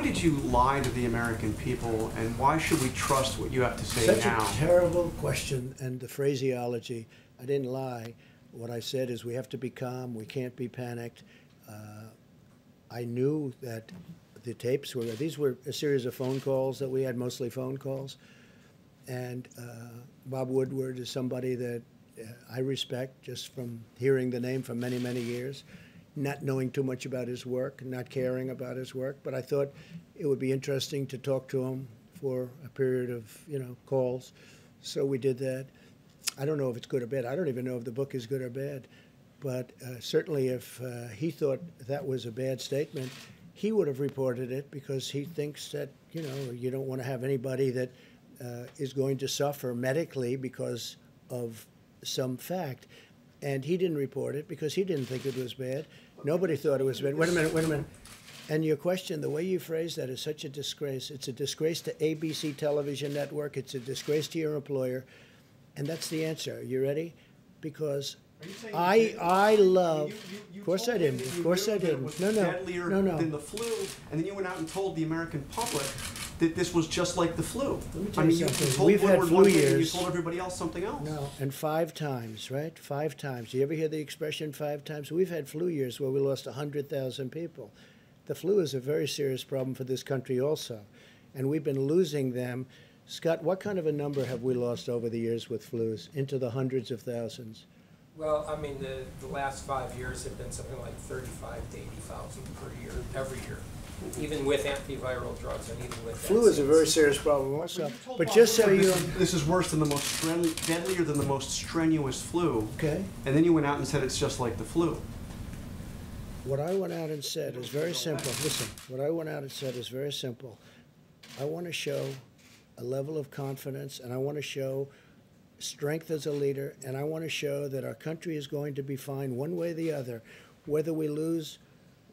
did you lie to the American people, and why should we trust what you have to say Such now? a terrible question, and the phraseology. I didn't lie. What I said is we have to be calm. We can't be panicked. Uh, I knew that the tapes were. These were a series of phone calls that we had, mostly phone calls. And uh, Bob Woodward is somebody that uh, I respect just from hearing the name for many, many years, not knowing too much about his work, not caring about his work. But I thought it would be interesting to talk to him for a period of, you know, calls. So we did that. I don't know if it's good or bad. I don't even know if the book is good or bad. But uh, certainly, if uh, he thought that was a bad statement, he would have reported it because he thinks that you know you don't want to have anybody that uh, is going to suffer medically because of some fact. And he didn't report it because he didn't think it was bad. Nobody thought it was bad. Wait a minute, wait a minute. And your question, the way you phrase that is such a disgrace. It's a disgrace to ABC television network. It's a disgrace to your employer. And that's the answer. You ready? Because You you I? I love. You- you- you of course I didn't. Of course I didn't. No, no, Deadlier no, no. than the flu, and then you went out and told the American public that this was just like the flu. Let me I tell mean, you you, you something. told We've had flu and you told everybody else something else. No, and five times, right? Five times. Do you ever hear the expression five times? We've had flu years where we lost 100,000 people. The flu is a very serious problem for this country also. And we've been losing them. Scott, what kind of a number have we lost over the years with flus? Into the hundreds of thousands. Well, I mean, the, the last five years have been something like thirty-five to eighty thousand per year, every year, even with antiviral drugs and even with Flu is a very serious problem also. You But just so you this, is- this is worse than the most stren- deadlier than the most strenuous flu, Okay. and then you went out and said it's just like the flu. What I went out and said is very simple. Listen, what I went out and said is very simple. I want to show a level of confidence and I want to show strength as a leader and I want to show that our country is going to be fine one way or the other. Whether we lose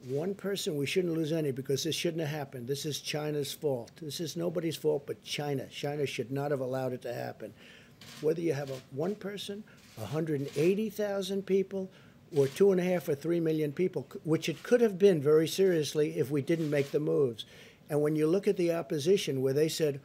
one person, we shouldn't lose any because this shouldn't have happened. This is China's fault. This is nobody's fault but China. China should not have allowed it to happen. Whether you have a one person, 180,000 people, or two and a half or three million people, which it could have been very seriously if we didn't make the moves. And when you look at the opposition, where they said,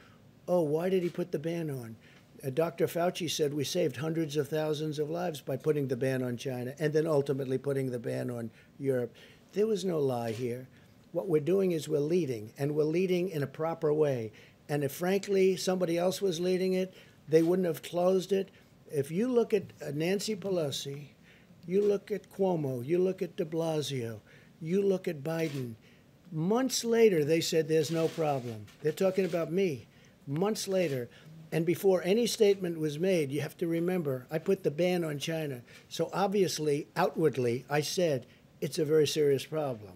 oh, why did he put the ban on? Uh, Dr. Fauci said we saved hundreds of thousands of lives by putting the ban on China and then ultimately putting the ban on Europe. There was no lie here. What we're doing is we're leading, and we're leading in a proper way. And if, frankly, somebody else was leading it, they wouldn't have closed it. If you look at uh, Nancy Pelosi, you look at Cuomo, you look at de Blasio, you look at Biden. Months later, they said there's no problem. They're talking about me. Months later, and before any statement was made, you have to remember, I put the ban on China. So obviously, outwardly, I said it's a very serious problem.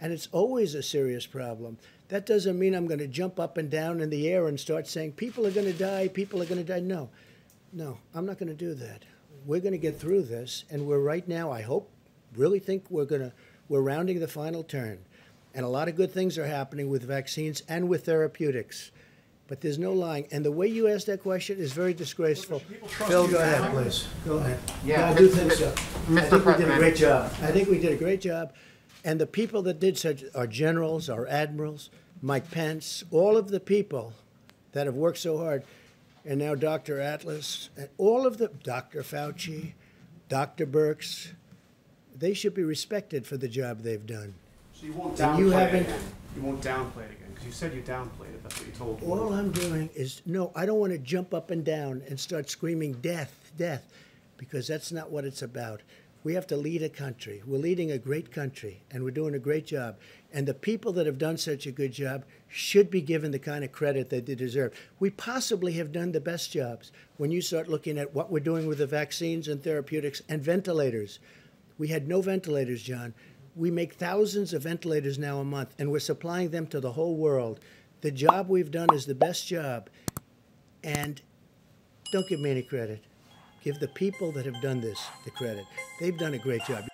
And it's always a serious problem. That doesn't mean I'm going to jump up and down in the air and start saying, people are going to die, people are going to die. No, no, I'm not going to do that. We're going to get through this, and we're right now, I hope, really think we're going to, we're rounding the final turn. And a lot of good things are happening with vaccines and with therapeutics. But there's no lying. And the way you asked that question is very disgraceful. Phil, go ahead, please. Go ahead. Yeah, I do think so. I think we did a great job. I think we did a great job. And the people that did such, are generals, our admirals, Mike Pence, all of the people that have worked so hard, and now Dr. Atlas, and all of the, Dr. Fauci, Dr. Birx, they should be respected for the job they've done. So you won't downplay you it haven't- again. You won't downplay it again because you said you downplayed it. That's what you told. Me. All I'm doing is, no, I don't want to jump up and down and start screaming death, death, because that's not what it's about. We have to lead a country. We're leading a great country, and we're doing a great job. And the people that have done such a good job should be given the kind of credit that they deserve. We possibly have done the best jobs when you start looking at what we're doing with the vaccines and therapeutics and ventilators. We had no ventilators, John. We make thousands of ventilators now a month, and we're supplying them to the whole world. The job we've done is the best job. And don't give me any credit. Give the people that have done this the credit. They've done a great job.